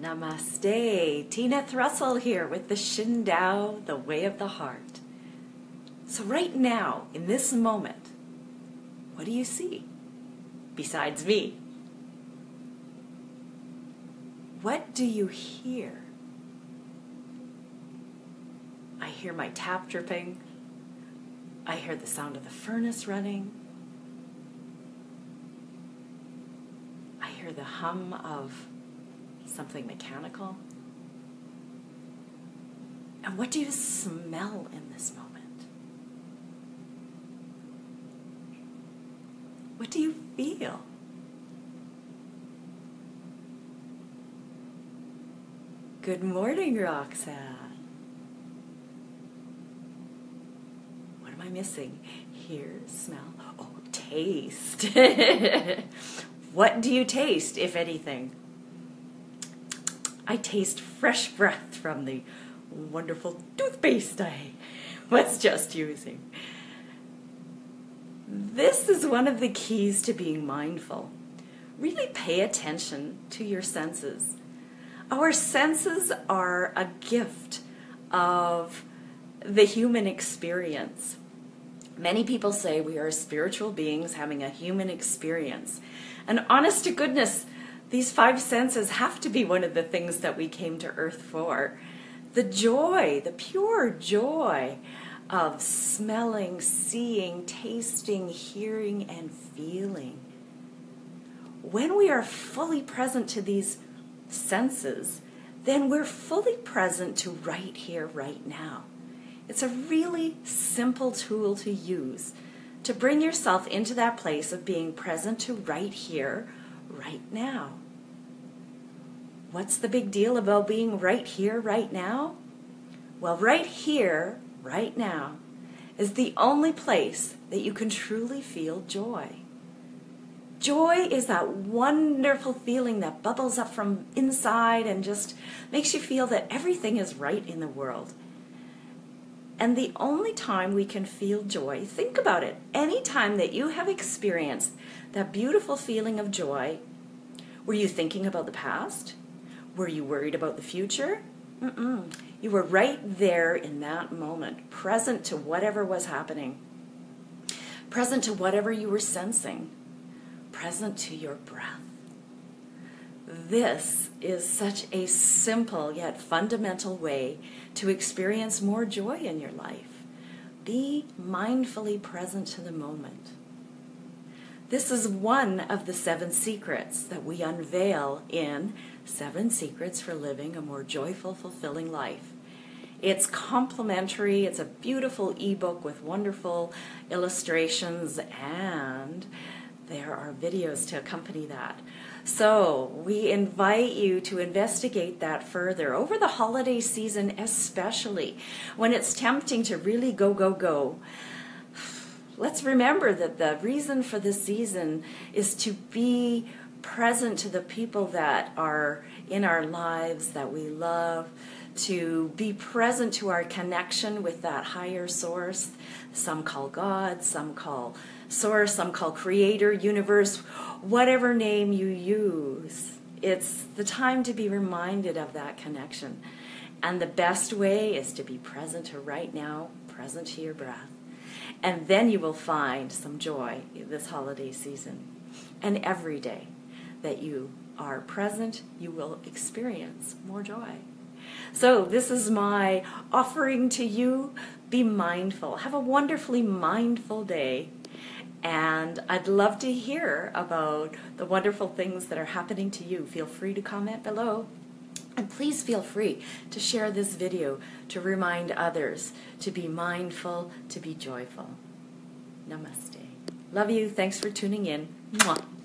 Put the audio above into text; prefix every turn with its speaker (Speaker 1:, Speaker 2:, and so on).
Speaker 1: Namaste. Tina Thrussell here with the Shin Dao, the way of the heart. So, right now, in this moment, what do you see besides me? What do you hear? I hear my tap dripping. I hear the sound of the furnace running. I hear the hum of something mechanical. And what do you smell in this moment? What do you feel? Good morning, Roxanne. What am I missing? Hear, smell, oh, taste. what do you taste, if anything? I taste fresh breath from the wonderful toothpaste I was just using. This is one of the keys to being mindful. Really pay attention to your senses. Our senses are a gift of the human experience. Many people say we are spiritual beings having a human experience. And honest to goodness, these five senses have to be one of the things that we came to earth for. The joy, the pure joy of smelling, seeing, tasting, hearing, and feeling. When we are fully present to these senses, then we're fully present to right here, right now. It's a really simple tool to use to bring yourself into that place of being present to right here, right now. What's the big deal about being right here, right now? Well, right here, right now, is the only place that you can truly feel joy. Joy is that wonderful feeling that bubbles up from inside and just makes you feel that everything is right in the world. And the only time we can feel joy, think about it, any time that you have experienced that beautiful feeling of joy, were you thinking about the past? Were you worried about the future? Mm-mm. You were right there in that moment, present to whatever was happening, present to whatever you were sensing present to your breath. This is such a simple yet fundamental way to experience more joy in your life. Be mindfully present to the moment. This is one of the seven secrets that we unveil in Seven Secrets for Living a More Joyful, Fulfilling Life. It's complimentary, it's a beautiful ebook with wonderful illustrations and there are videos to accompany that. So, we invite you to investigate that further over the holiday season, especially when it's tempting to really go, go, go. Let's remember that the reason for this season is to be present to the people that are in our lives that we love, to be present to our connection with that higher source. Some call God, some call source, some call creator, universe, whatever name you use. It's the time to be reminded of that connection. And the best way is to be present to right now, present to your breath. And then you will find some joy this holiday season. And every day that you are present, you will experience more joy. So, this is my offering to you. Be mindful. Have a wonderfully mindful day. And I'd love to hear about the wonderful things that are happening to you. Feel free to comment below. And please feel free to share this video to remind others to be mindful, to be joyful. Namaste. Love you. Thanks for tuning in. Mwah.